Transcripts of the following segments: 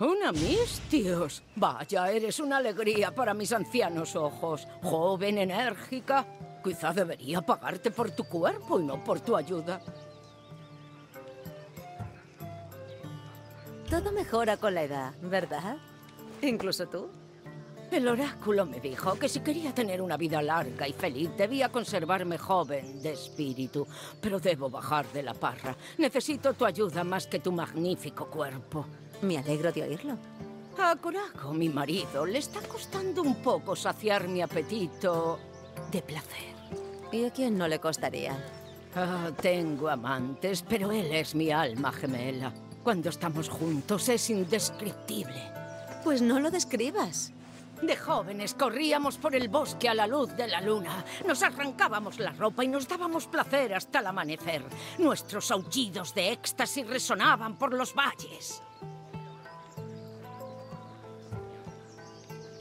Una Mistios. Vaya, eres una alegría para mis ancianos ojos. Joven, enérgica. Quizá debería pagarte por tu cuerpo y no por tu ayuda. Todo mejora con la edad, ¿verdad? Incluso tú. El oráculo me dijo que si quería tener una vida larga y feliz debía conservarme joven de espíritu. Pero debo bajar de la parra. Necesito tu ayuda más que tu magnífico cuerpo. Me alegro de oírlo. A Coraco, mi marido, le está costando un poco saciar mi apetito de placer. ¿Y a quién no le costaría? Ah, tengo amantes, pero él es mi alma gemela. Cuando estamos juntos es indescriptible. Pues no lo describas. De jóvenes corríamos por el bosque a la luz de la luna. Nos arrancábamos la ropa y nos dábamos placer hasta el amanecer. Nuestros aullidos de éxtasis resonaban por los valles.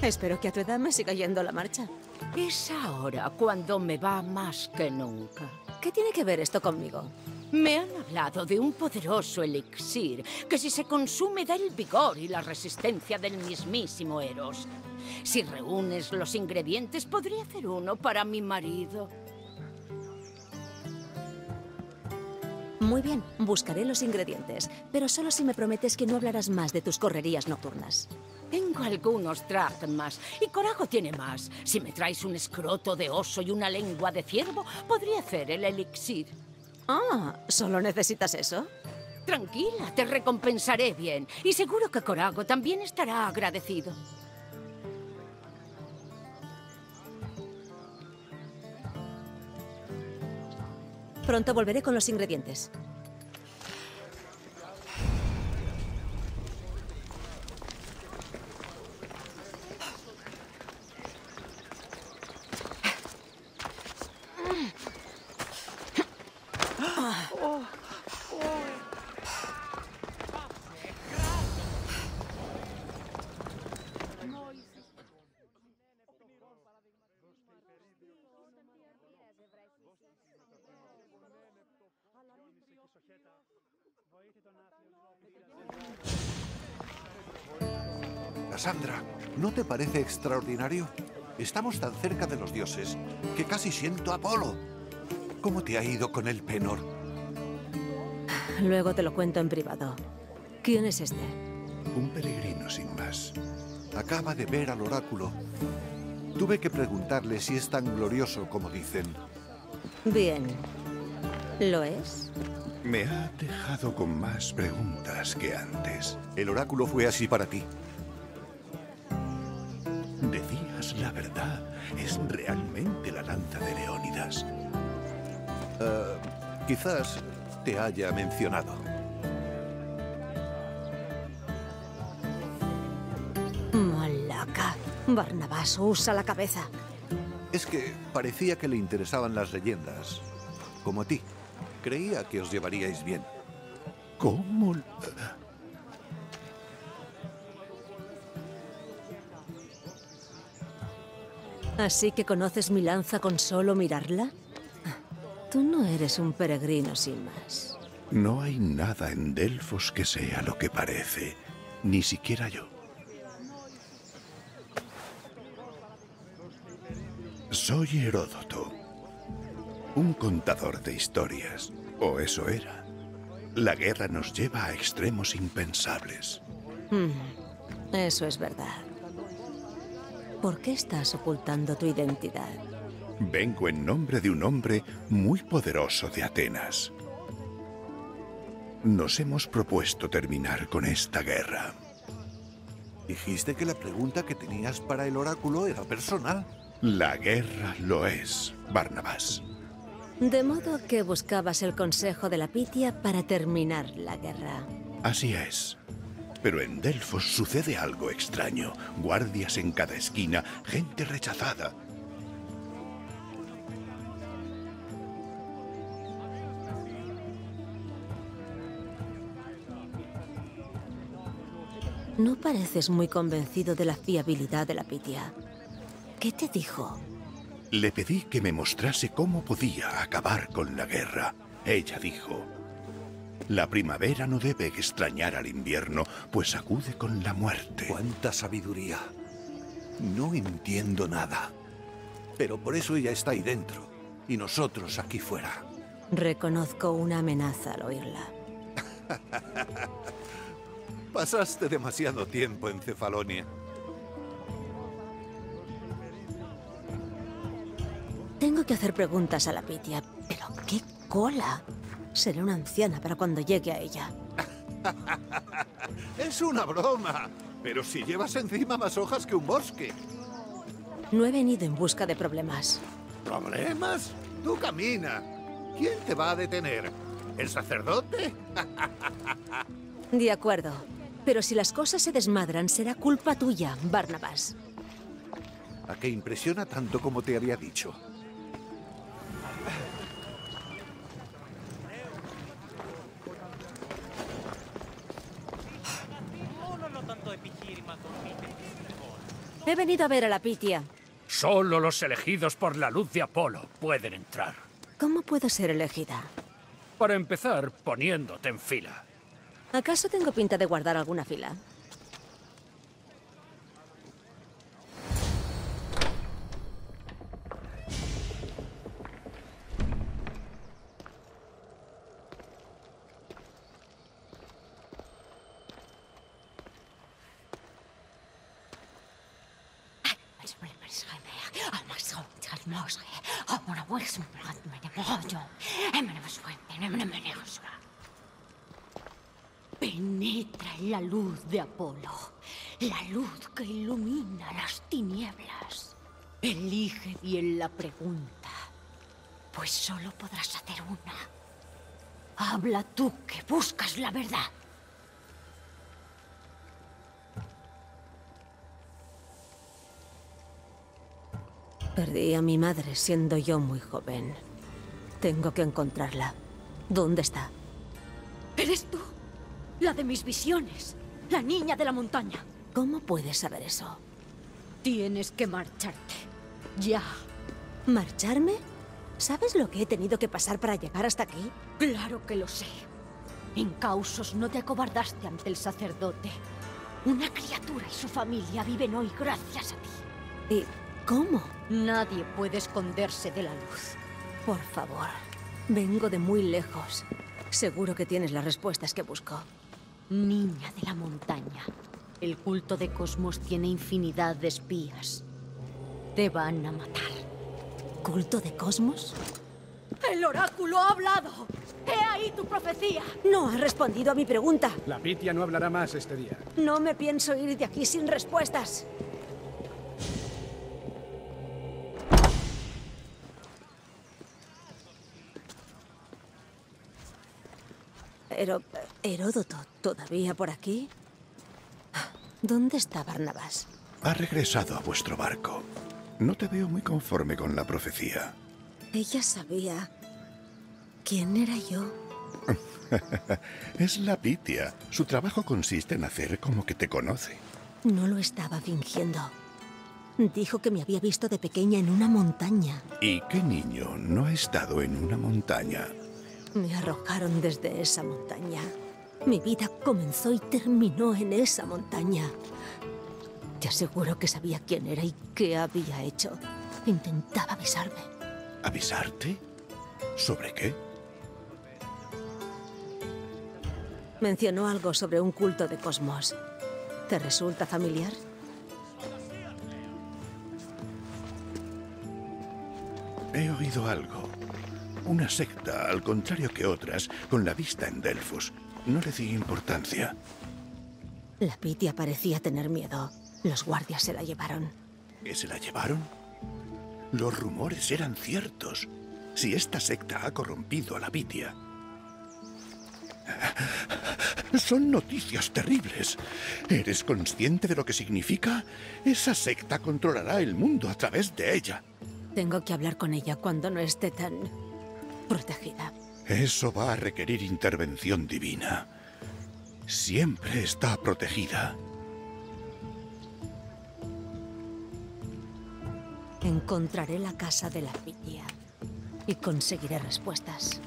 Espero que a tu edad me siga yendo la marcha. Es ahora cuando me va más que nunca. ¿Qué tiene que ver esto conmigo? Me han hablado de un poderoso elixir que si se consume da el vigor y la resistencia del mismísimo Eros. Si reúnes los ingredientes, podría hacer uno para mi marido. Muy bien, buscaré los ingredientes, pero solo si me prometes que no hablarás más de tus correrías nocturnas. Tengo algunos dracmas y Corago tiene más. Si me traes un escroto de oso y una lengua de ciervo, podría hacer el elixir. Ah, ¿solo necesitas eso? Tranquila, te recompensaré bien. Y seguro que Corago también estará agradecido. Pronto volveré con los ingredientes. Cassandra, ¿no te parece extraordinario? Estamos tan cerca de los dioses que casi siento a Apolo. ¿Cómo te ha ido con el penor? Luego te lo cuento en privado. ¿Quién es este? Un peregrino sin más. Acaba de ver al oráculo. Tuve que preguntarle si es tan glorioso como dicen. Bien. ¿Lo es? Me ha dejado con más preguntas que antes. El oráculo fue así para ti. Decías la verdad. Es realmente la lanza de Leónidas. Eh, quizás te haya mencionado. Barnabás, usa la cabeza. Es que parecía que le interesaban las leyendas. Como a ti. Creía que os llevaríais bien. ¿Cómo? ¿Así que conoces mi lanza con solo mirarla? Tú no eres un peregrino sin más. No hay nada en Delfos que sea lo que parece. Ni siquiera yo. Soy Heródoto. Un contador de historias. O eso era. La guerra nos lleva a extremos impensables. Mm, eso es verdad. ¿Por qué estás ocultando tu identidad? Vengo en nombre de un hombre muy poderoso de Atenas. Nos hemos propuesto terminar con esta guerra. Dijiste que la pregunta que tenías para el oráculo era personal. La guerra lo es, Barnabás. De modo que buscabas el consejo de la Pitia para terminar la guerra. Así es. Pero en Delfos sucede algo extraño. Guardias en cada esquina, gente rechazada. No pareces muy convencido de la fiabilidad de la Pitia. ¿Qué te dijo? Le pedí que me mostrase cómo podía acabar con la guerra. Ella dijo, La primavera no debe extrañar al invierno, pues acude con la muerte. ¡Cuánta sabiduría! No entiendo nada. Pero por eso ella está ahí dentro y nosotros aquí fuera. Reconozco una amenaza al oírla. Pasaste demasiado tiempo en Cefalonia. Tengo que hacer preguntas a la Pitia, pero qué cola. Seré una anciana para cuando llegue a ella. es una broma. Pero si llevas encima más hojas que un bosque. No he venido en busca de problemas. ¿Problemas? Tú camina. ¿Quién te va a detener? ¿El sacerdote? de acuerdo. Pero si las cosas se desmadran, será culpa tuya, Barnabas. ¿A qué impresiona tanto como te había dicho? He venido a ver a la Pitia. Solo los elegidos por la luz de Apolo pueden entrar. ¿Cómo puedo ser elegida? Para empezar, poniéndote en fila. ¿Acaso tengo pinta de guardar alguna fila? Penetra en la luz de Apolo, la luz que ilumina las tinieblas. Elige bien la pregunta, pues solo podrás hacer una. Habla tú que buscas la verdad. Perdí a mi madre siendo yo muy joven. Tengo que encontrarla. ¿Dónde está? ¿Eres tú? La de mis visiones. La niña de la montaña. ¿Cómo puedes saber eso? Tienes que marcharte. Ya. ¿Marcharme? ¿Sabes lo que he tenido que pasar para llegar hasta aquí? Claro que lo sé. En Causos no te acobardaste ante el sacerdote. Una criatura y su familia viven hoy gracias a ti. ¿Y cómo? Nadie puede esconderse de la luz. Por favor, vengo de muy lejos. Seguro que tienes las respuestas que busco. Niña de la montaña, el culto de Cosmos tiene infinidad de espías. Te van a matar. ¿Culto de Cosmos? ¡El oráculo ha hablado! ¡He ahí tu profecía! No ha respondido a mi pregunta. La Pitia no hablará más este día. No me pienso ir de aquí sin respuestas. Pero... Heródoto, ¿todavía por aquí? ¿Dónde está Barnabas? Ha regresado a vuestro barco. No te veo muy conforme con la profecía. Ella sabía quién era yo. es la Pitia. Su trabajo consiste en hacer como que te conoce. No lo estaba fingiendo. Dijo que me había visto de pequeña en una montaña. ¿Y qué niño no ha estado en una montaña? Me arrojaron desde esa montaña. Mi vida comenzó y terminó en esa montaña. Te aseguro que sabía quién era y qué había hecho. Intentaba avisarme. ¿Avisarte? ¿Sobre qué? Mencionó algo sobre un culto de cosmos. ¿Te resulta familiar? He oído algo. Una secta, al contrario que otras, con la vista en Delfos. No le di importancia. La Pitia parecía tener miedo. Los guardias se la llevaron. ¿Qué se la llevaron? Los rumores eran ciertos. Si esta secta ha corrompido a la Pitia. Son noticias terribles. ¿Eres consciente de lo que significa? Esa secta controlará el mundo a través de ella. Tengo que hablar con ella cuando no esté tan protegida. Eso va a requerir intervención divina. Siempre está protegida. Encontraré la casa de la Pitia y conseguiré respuestas.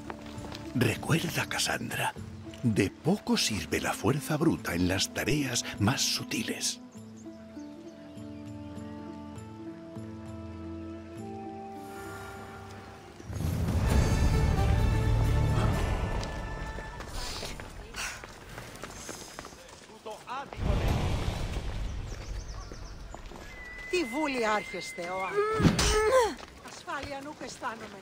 Recuerda, Cassandra, De poco sirve la fuerza bruta en las tareas más sutiles. Βούλη άρχεστε, ο Ασφάλεια νου αισθάνομαι.